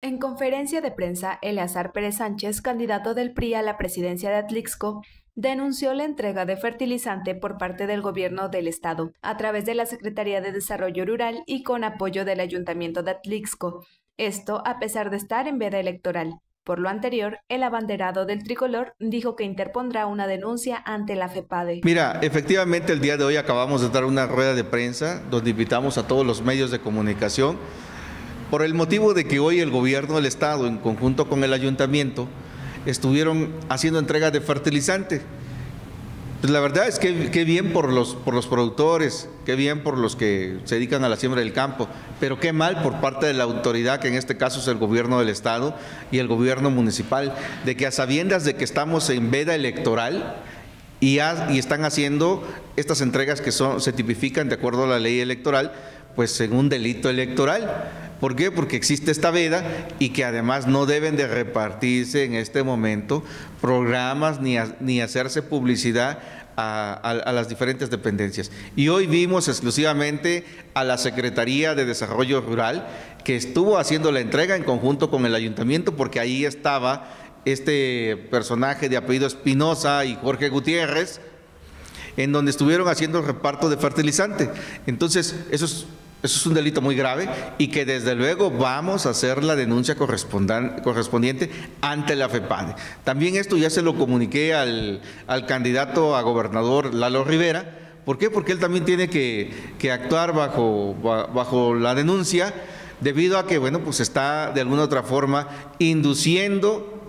En conferencia de prensa, Eleazar Pérez Sánchez, candidato del PRI a la presidencia de Atlixco, denunció la entrega de fertilizante por parte del gobierno del estado a través de la Secretaría de Desarrollo Rural y con apoyo del Ayuntamiento de Atlixco. Esto a pesar de estar en veda electoral. Por lo anterior, el abanderado del tricolor dijo que interpondrá una denuncia ante la FEPADE. Mira, efectivamente el día de hoy acabamos de dar una rueda de prensa donde invitamos a todos los medios de comunicación por el motivo de que hoy el gobierno del Estado, en conjunto con el ayuntamiento, estuvieron haciendo entrega de fertilizante. Pues la verdad es que qué bien por los, por los productores, qué bien por los que se dedican a la siembra del campo, pero qué mal por parte de la autoridad, que en este caso es el gobierno del Estado y el gobierno municipal, de que a sabiendas de que estamos en veda electoral, y, y, están haciendo estas entregas que son, se tipifican de acuerdo a la ley electoral, pues en un delito electoral. ¿Por qué? Porque existe esta veda y que además no deben de repartirse en este momento programas ni, ni hacerse publicidad a, las diferentes dependencias. Y hoy vimos exclusivamente a la Secretaría de Desarrollo Rural que estuvo haciendo la entrega en conjunto con el ayuntamiento porque ahí estaba este personaje de apellido Espinosa y Jorge Gutiérrez, en donde estuvieron haciendo el reparto de fertilizante. Entonces, eso es eso es un delito muy grave y que desde luego vamos a hacer la denuncia correspondiente ante la FEPADE. También esto ya se lo comuniqué al, candidato a gobernador Lalo Rivera. ¿Por qué? Porque él también tiene que, actuar bajo, la denuncia debido a que, bueno, pues está de alguna otra forma induciendo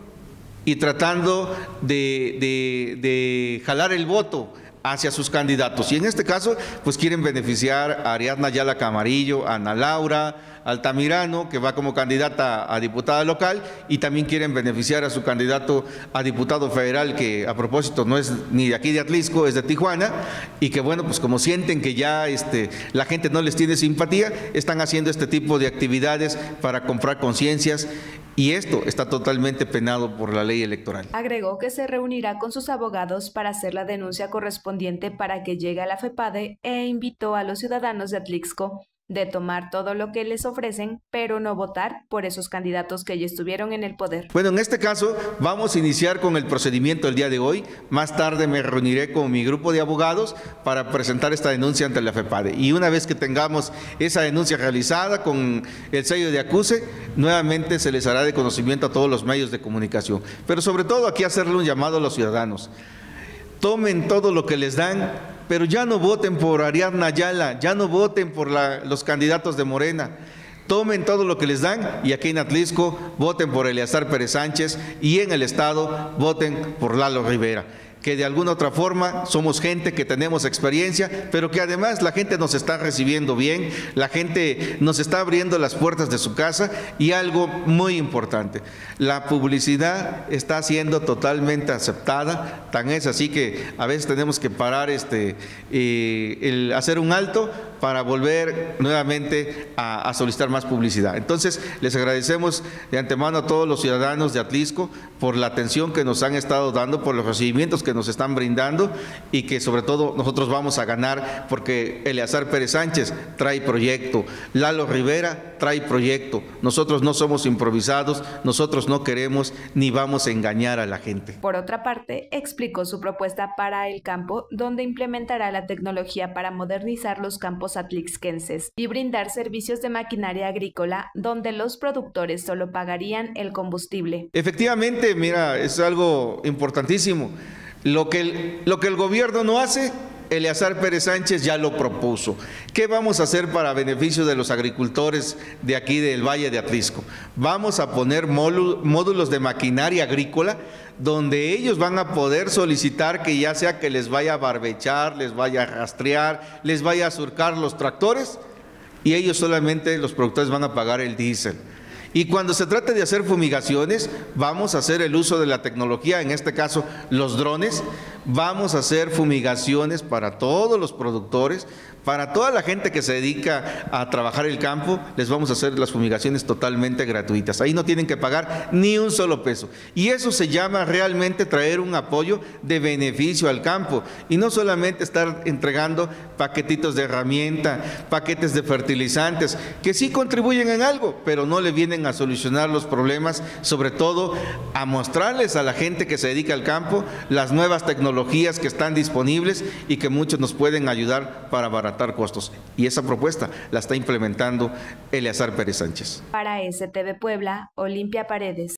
y tratando de jalar el voto hacia sus candidatos. Y en este caso, pues quieren beneficiar a Ariadna Yala Camarillo, Ana Laura Altamirano, que va como candidata a diputada local, y también quieren beneficiar a su candidato a diputado federal, que a propósito no es ni de aquí de Atlisco, es de Tijuana, y que bueno, pues como sienten que ya este, la gente no les tiene simpatía, están haciendo este tipo de actividades para comprar conciencias y esto está totalmente penado por la ley electoral. Agregó que se reunirá con sus abogados para hacer la denuncia correspondiente para que llegue a la FEPADE e invitó a los ciudadanos de Atlixco de tomar todo lo que les ofrecen, pero no votar por esos candidatos que ya estuvieron en el poder. Bueno, en este caso vamos a iniciar con el procedimiento el día de hoy. Más tarde me reuniré con mi grupo de abogados para presentar esta denuncia ante la FEPADE. Y una vez que tengamos esa denuncia realizada con el sello de acuse, nuevamente se les hará de conocimiento a todos los medios de comunicación. Pero sobre todo aquí hacerle un llamado a los ciudadanos. Tomen todo lo que les dan pero ya no voten por Ariadna Ayala, ya no voten por los candidatos de Morena. Tomen todo lo que les dan y aquí en Atlisco voten por Eleazar Pérez Sánchez y en el Estado voten por Lalo Rivera que de alguna otra forma somos gente que tenemos experiencia, pero que además la gente nos está recibiendo bien, la gente nos está abriendo las puertas de su casa y algo muy importante, la publicidad está siendo totalmente aceptada, tan es así que a veces tenemos que parar este, eh, el hacer un alto para volver nuevamente a, solicitar más publicidad. Entonces, les agradecemos de antemano a todos los ciudadanos de Atlisco por la atención que nos han estado dando, por los recibimientos que nos están brindando y que sobre todo nosotros vamos a ganar porque Eleazar Pérez Sánchez trae proyecto, Lalo Rivera trae proyecto. Nosotros no somos improvisados, nosotros no queremos ni vamos a engañar a la gente. Por otra parte, explicó su propuesta para el campo, donde implementará la tecnología para modernizar los campos atlixquenses y brindar servicios de maquinaria agrícola donde los productores solo pagarían el combustible. Efectivamente, mira, es algo importantísimo. Lo que el, lo que el gobierno no hace, Eleazar Pérez Sánchez ya lo propuso. ¿Qué vamos a hacer para beneficio de los agricultores de aquí del Valle de Atlisco? Vamos a poner módulos de maquinaria agrícola donde ellos van a poder solicitar que ya sea que les vaya a barbechar, les vaya a rastrear, les vaya a surcar los tractores y ellos solamente, los productores van a pagar el diésel. Y cuando se trate de hacer fumigaciones, vamos a hacer el uso de la tecnología, en este caso los drones, Vamos a hacer fumigaciones para todos los productores, para toda la gente que se dedica a trabajar el campo, les vamos a hacer las fumigaciones totalmente gratuitas. Ahí no tienen que pagar ni un solo peso. Y eso se llama realmente traer un apoyo de beneficio al campo y no solamente estar entregando paquetitos de herramienta, paquetes de fertilizantes, que sí contribuyen en algo, pero no le vienen a solucionar los problemas, sobre todo a mostrarles a la gente que se dedica al campo las nuevas tecnologías que están disponibles y que muchos nos pueden ayudar para abaratar costos. Y esa propuesta la está implementando Eleazar Pérez Sánchez. Para STV Puebla, Olimpia Paredes.